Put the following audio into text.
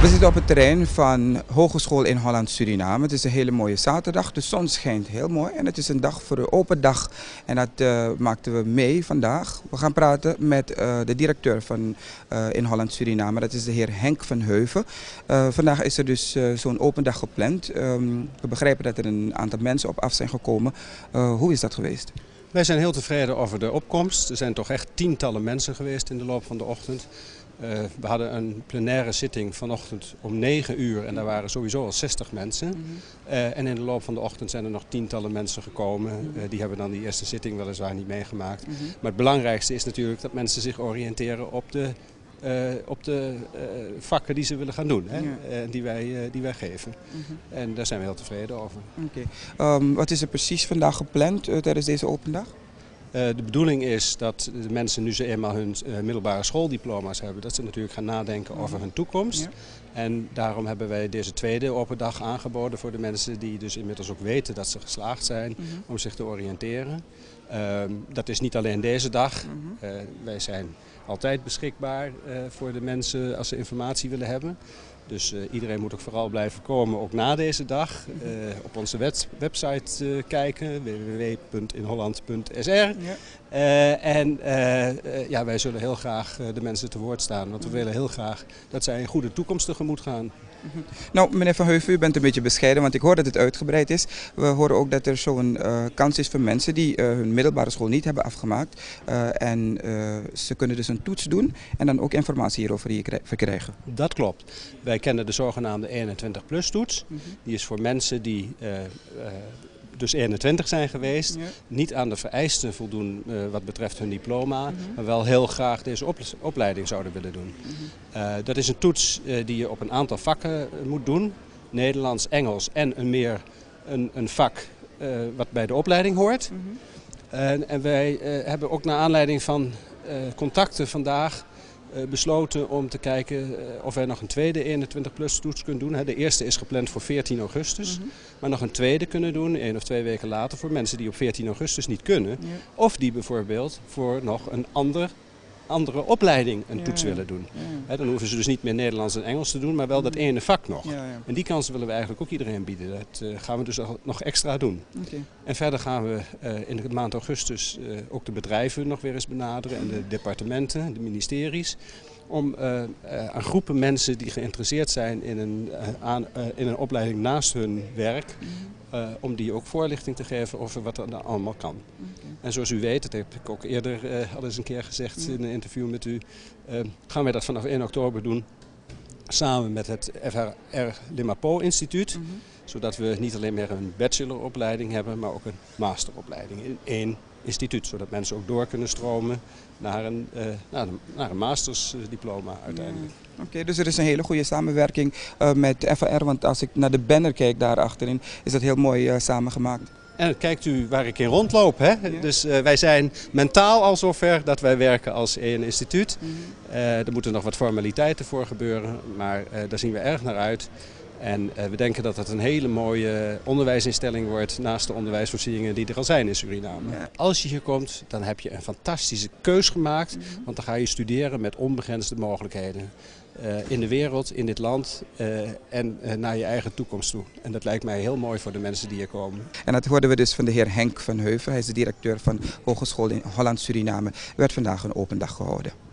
We zitten op het terrein van Hogeschool in Holland-Suriname. Het is een hele mooie zaterdag. De zon schijnt heel mooi en het is een dag voor de open dag. En dat uh, maakten we mee vandaag. We gaan praten met uh, de directeur van uh, in Holland-Suriname. Dat is de heer Henk van Heuven. vandaag is er dus zo'n open dag gepland. Um, we begrijpen dat er een aantal mensen op af zijn gekomen. hoe is dat geweest? Wij zijn heel tevreden over de opkomst. Er zijn toch echt tientallen mensen geweest in de loop van de ochtend. Uh, we hadden een plenaire zitting vanochtend om 9 uur en daar waren sowieso al 60 mensen. Mm -hmm. uh, en in de loop van de ochtend zijn er nog tientallen mensen gekomen. Mm -hmm. uh, die hebben dan die eerste zitting weliswaar niet meegemaakt. Mm -hmm. Maar het belangrijkste is natuurlijk dat mensen zich oriënteren op de, op de vakken die ze willen gaan doen. Hè? Ja. die, wij, die wij geven. En daar zijn we heel tevreden over. Okay. Um, wat is er precies vandaag gepland tijdens deze open dag? Uh, de bedoeling is dat de mensen nu ze eenmaal hun uh, middelbare schooldiploma's hebben, dat ze natuurlijk gaan nadenken over hun toekomst. En daarom hebben wij deze tweede open dag aangeboden voor de mensen die dus inmiddels ook weten dat ze geslaagd zijn mm -hmm. om zich te oriënteren. Uh, dat is niet alleen deze dag. Mm -hmm. wij zijn altijd beschikbaar voor de mensen als ze informatie willen hebben. Dus uh, iedereen moet ook vooral blijven komen, ook na deze dag. Uh, op onze website kijken, www.inholland.sr. Ja. En ja, wij zullen heel graag de mensen te woord staan, want we willen heel graag dat zij een goede toekomst tegemoet gaan. Nou, meneer Van Heuven, u bent een beetje bescheiden, want ik hoor dat het uitgebreid is. We horen ook dat er zo'n uh, kans is voor mensen die uh, hun middelbare school niet hebben afgemaakt. Uh, en ze kunnen dus een toets doen en dan ook informatie hierover verkrijgen. Dat klopt. Wij kennen de zogenaamde 21-plus toets. -hmm. Die is voor mensen die dus 21 zijn geweest, ja. niet aan de vereisten voldoen uh, wat betreft hun diploma, mm -hmm. maar wel heel graag deze op opleiding zouden willen doen. Mm -hmm. uh, dat is een toets uh, die je op een aantal vakken moet doen, Nederlands, Engels en een meer een, een vak wat bij de opleiding hoort. Mm -hmm. en wij hebben ook naar aanleiding van contacten vandaag besloten om te kijken uh, of wij nog een tweede 21-plus toets kunnen doen. De eerste is gepland voor 14 augustus. Mm -hmm. Maar nog een tweede kunnen doen, één of twee weken later, voor mensen die op 14 augustus niet kunnen. Ja. Of die bijvoorbeeld voor nog een ander andere opleiding een toets willen doen. He, dan hoeven ze dus niet meer Nederlands en Engels te doen, maar wel dat mm. ene vak nog. En die kansen willen we eigenlijk ook iedereen bieden. Dat uh, gaan we dus nog extra doen. Okay. En verder gaan we uh, in de maand augustus uh, ook de bedrijven nog weer eens benaderen en de departementen, de ministeries om uh, uh, aan groepen mensen die geïnteresseerd zijn in een, uh, aan, in een opleiding naast hun werk, om die ook voorlichting te geven over wat er allemaal kan. Okay. En zoals u weet, dat heb ik ook eerder al eens een keer gezegd in een interview met u, gaan wij dat vanaf 1 oktober doen samen met het FRR Limapo Instituut. Mm -hmm. Zodat we niet alleen meer een bacheloropleiding hebben, maar ook een masteropleiding in één instituut. Zodat mensen ook door kunnen stromen naar een, uh, naar een, naar een mastersdiploma uiteindelijk. Ja. Oké, okay, dus er is een hele goede samenwerking uh, met FAR. Want als ik naar de banner kijk daar achterin, is dat heel mooi uh, samengemaakt. En kijkt u waar ik in rondloop. Hè? Ja. Dus uh, wij zijn mentaal al zover dat wij werken als één instituut. Mm -hmm. uh, er moeten nog wat formaliteiten voor gebeuren, maar uh, daar zien we erg naar uit. En uh, we denken dat het een hele mooie onderwijsinstelling wordt naast de onderwijsvoorzieningen die er al zijn in Suriname. Ja. Als je hier komt, dan heb je een fantastische keus gemaakt, mm -hmm. want dan ga je studeren met onbegrensde mogelijkheden. Uh, in de wereld, in dit land uh, en uh, naar je eigen toekomst toe. En dat lijkt mij heel mooi voor de mensen die hier komen. En dat hoorden we dus van de heer Henk van Heuven. Hij is de directeur van Hogeschool in Holland-Suriname. Er werd vandaag een open dag gehouden.